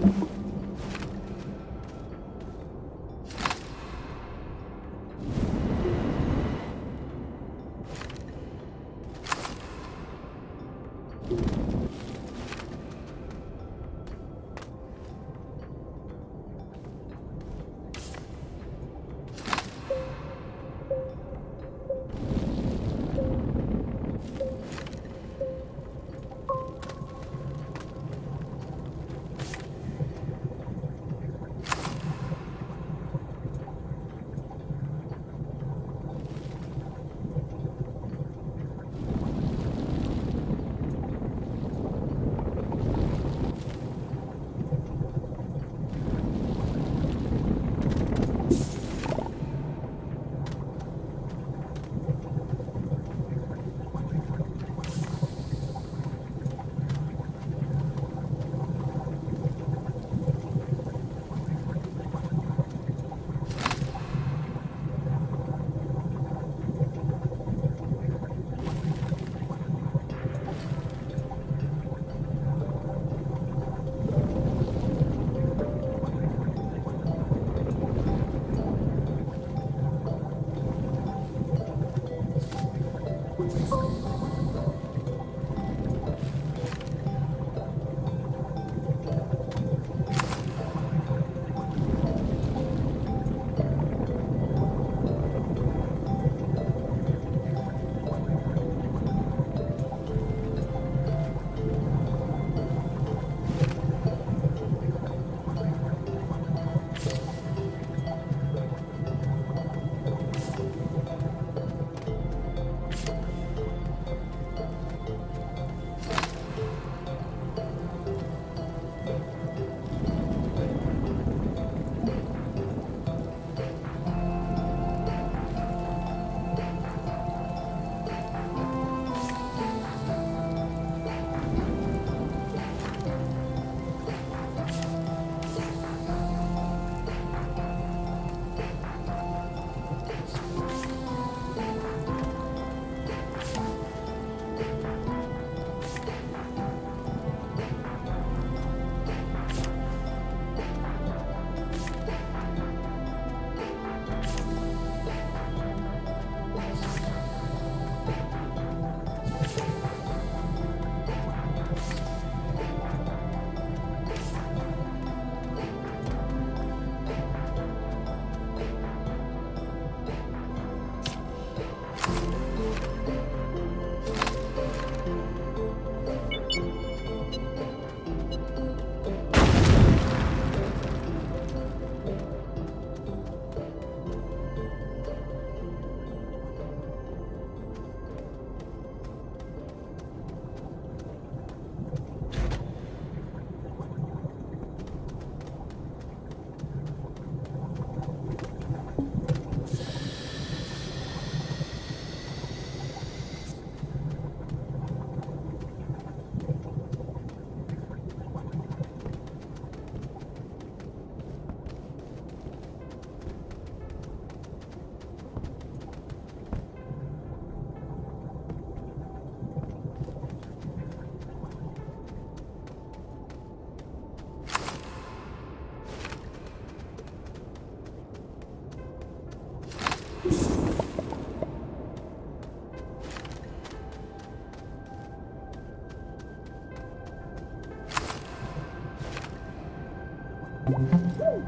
Thank you. Woo!